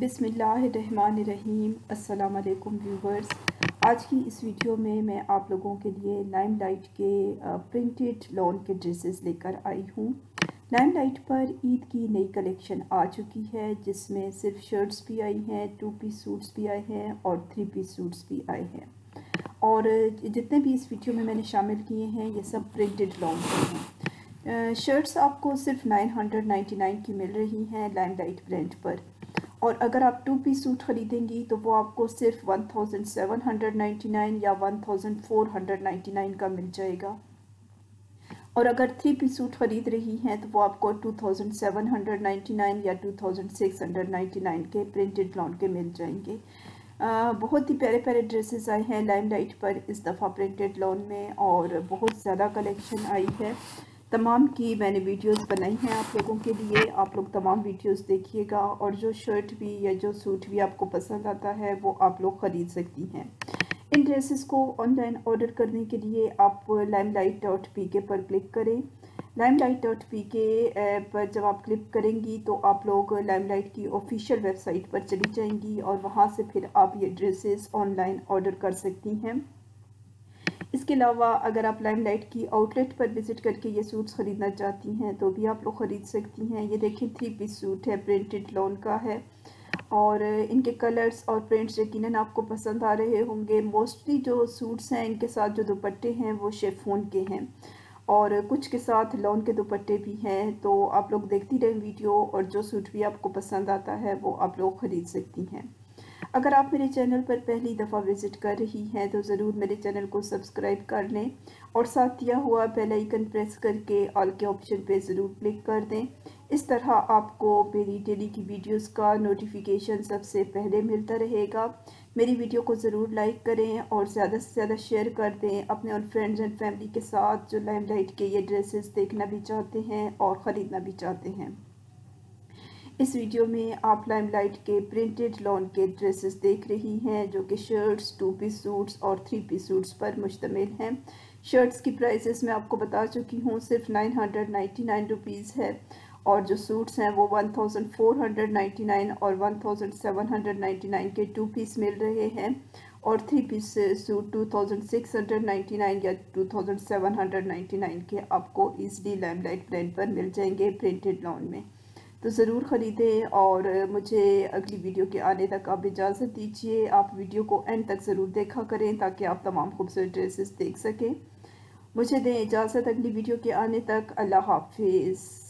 بسم اللہ الرحمن الرحیم۔ السلام علیکم ویورز۔ آج کی اس ویڈیو میں میں آپ لوگوں کے لیے لائم لائٹ کے پرنٹڈ لون کے ڈریسز لے کر آئی ہوں۔ لائم لائٹ پر عید کی نئی کلیکشن آ چکی ہے، جس میں صرف شرٹس بھی آئی ہیں، ٹو پیس سوٹس بھی آئے ہیں اور تھری پیس سوٹس بھی آئے ہیں۔ اور جتنے بھی اس ویڈیو میں میں نے شامل کیے ہیں، یہ سب پرنٹڈ لون ہیں۔ شرٹس آپ کو صرف نائن ہنڈریڈ نائنٹی نائن کی مل رہی ہیں لائم لائٹ برینڈ پر۔ اور اگر آپ ٹو پیس سوٹ خریدیں گی تو وہ آپ کو صرف one thousand seven hundred ninety nine یا one thousand four hundred ninety nine کا مل جائے گا۔ اور اگر تھری پیس سوٹ خرید رہی ہیں تو وہ آپ کو two thousand seven hundred ninety nine یا two thousand six hundred ninety nine کے پرنٹڈ لون کے مل جائیں گے۔ بہت ہی پیارے پیارے ڈریسز آئے ہیں لائم لائٹ پر اس دفعہ پرنٹڈ لون میں اور بہت زیادہ کلیکشن آئی ہے۔ تمام کی میں نے ویڈیوز بنائی ہیں آپ لوگوں کے لیے۔ آپ لوگ تمام ویڈیوز دیکھیے گا اور جو شرٹ بھی یا جو سوٹ بھی آپ کو پسند آتا ہے وہ آپ لوگ خرید سکتی ہیں۔ ان ڈریسز کو آن لائن آرڈر کرنے کے لیے آپ لائم لائٹ ڈاٹ پی کے پر کلک کریں۔ لائم لائٹ ڈاٹ پی کے پر جب آپ کلک کریں گی تو آپ لوگ لائم لائٹ کی آفیشیل ویب سائٹ پر چلی جائیں گی اور وہاں سے پھر آپ یہ ڈریسز آن لائن آرڈر کر سکتی ہیں۔ اس کے علاوہ اگر آپ لائم لائٹ کی آؤٹ لیٹ پر وزٹ کر کے یہ سوٹس خریدنا چاہتی ہیں تو بھی آپ لوگ خرید سکتی ہیں۔ یہ دیکھیں تھری پیس سوٹ ہے پرنٹڈ لون کا ہے۔ اور ان کے کلرز اور پرنٹس یقیناً آپ کو پسند آ رہے ہوں گے۔ موسٹلی جو سوٹس ہیں، ان کے ساتھ جو دوپٹے ہیں، وہ شیفون کے ہیں۔ اور کچھ کے ساتھ لون کے دوپٹے بھی ہیں۔ تو آپ لوگ دیکھتی رہیں ویڈیو اور جو سوٹ بھی آپ کو پسند آتا ہے، وہ آپ لوگ خرید سکتی ہیں۔ اگر آپ میرے چینل پر پہلی دفعہ وزٹ کر رہی ہیں تو ضرور میرے چینل کو سبسکرائب کر لیں اور ساتھ دیا ہوا بیل آئیکن پریس کر کے آل کے آپشن پہ ضرور کلک کر دیں۔ اس طرح آپ کو میری ڈیلی کی ویڈیوز کا نوٹیفیکیشن سب سے پہلے ملتا رہے گا۔ میری ویڈیو کو ضرور لائک کریں اور زیادہ سے زیادہ شیئر کر دیں۔ اپنے ان فرینڈز اینڈ فیملی کے ساتھ جو لائم لائٹ کے یہ ڈریسز دیکھنا بھی چاہتے ہیں اور خریدنا بھی چاہتے ہیں۔ اس ویڈیو میں آپ لائم لائٹ کے پرنٹڈ لون کے ڈریسز دیکھ رہی ہیں جو کہ شرٹس ٹو پیس سوٹس اور تھری پیس سوٹس پر مشتمل ہیں۔ شرٹس کی پرائزز میں آپ کو بتا چکی ہوں، صرف nine hundred ninety nine rupees ہے اور جو سوٹس ہیں وہ one thousand four hundred ninety nine اور one thousand seven hundred ninety nine کے ٹو پیس مل رہے ہیں اور three piece suit two thousand six hundred ninety nine یا two thousand seven hundred ninety nine کے آپ کو ایزلی لائم لائٹ برینڈ پر مل جائیں گے پرنٹڈ لون میں۔ تو ضرور خریدیں اور مجھے اگلی ویڈیو کے آنے تک آپ اجازت دیجیے آپ ویڈیو کو اینڈ تک ضرور دیکھا کریں تاکہ آپ تمام خوبصورت ڈریسز دیکھ سکیں۔ مجھے دیں اجازت اگلی ویڈیو کے آنے تک۔ اللہ حافظ۔